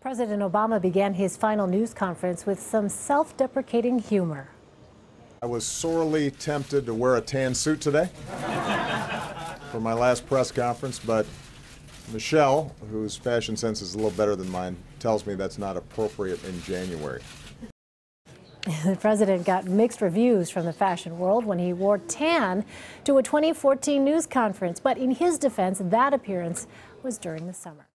President Obama began his final news conference with some self deprecating humor. I was sorely tempted to wear a tan suit today for my last press conference, but Michelle, whose fashion sense is a little better than mine, tells me that's not appropriate in January. The president got mixed reviews from the fashion world when he wore tan to a 2014 news conference, but in his defense, that appearance was during the summer.